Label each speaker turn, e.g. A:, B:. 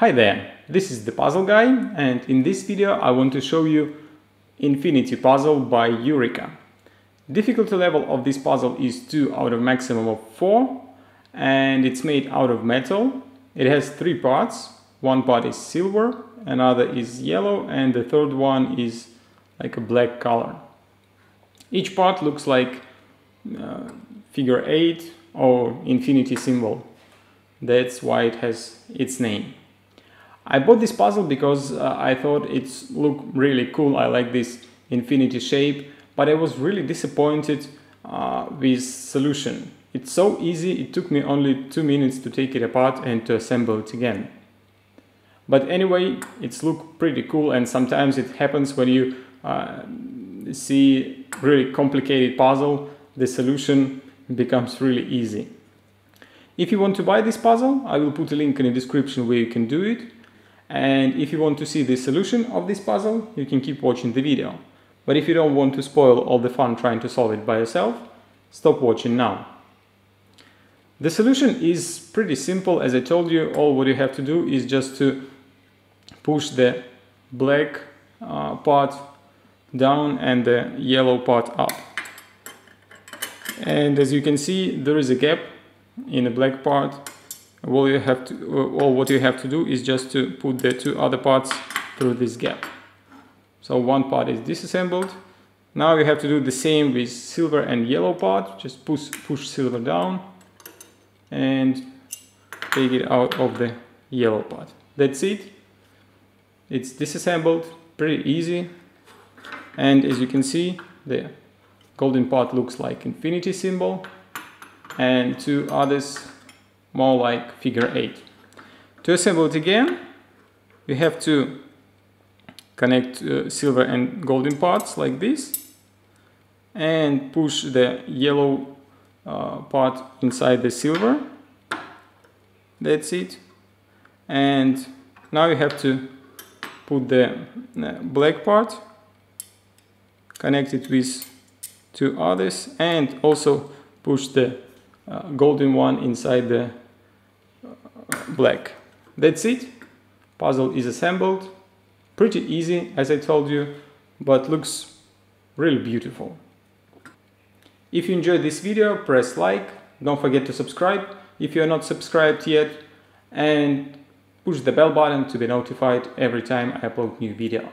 A: Hi there, this is the Puzzle Guy and in this video I want to show you Infinity Puzzle by Eureka. Difficulty level of this puzzle is 2 out of maximum of 4 and it's made out of metal. It has three parts, one part is silver, another is yellow and the third one is like a black color. Each part looks like uh, figure 8 or infinity symbol. That's why it has its name. I bought this puzzle because uh, I thought it's look really cool. I like this infinity shape, but I was really disappointed uh, with solution. It's so easy, it took me only two minutes to take it apart and to assemble it again. But anyway, it's look pretty cool and sometimes it happens when you uh, see really complicated puzzle, the solution becomes really easy. If you want to buy this puzzle, I will put a link in the description where you can do it. And if you want to see the solution of this puzzle, you can keep watching the video. But if you don't want to spoil all the fun trying to solve it by yourself, stop watching now. The solution is pretty simple. As I told you, all what you have to do is just to push the black uh, part down and the yellow part up. And as you can see, there is a gap in the black part. All you have to, all what you have to do is just to put the two other parts through this gap. So one part is disassembled. Now you have to do the same with silver and yellow part. Just push, push silver down and take it out of the yellow part. That's it. It's disassembled, pretty easy. And as you can see, the golden part looks like infinity symbol and two others more like figure 8. To assemble it again, we have to connect uh, silver and golden parts like this and push the yellow uh, part inside the silver. That's it. And now you have to put the uh, black part, connect it with two others and also push the uh, golden one inside the black. That's it. Puzzle is assembled. Pretty easy as I told you, but looks really beautiful. If you enjoyed this video, press like, don't forget to subscribe if you are not subscribed yet, and push the bell button to be notified every time I upload new video.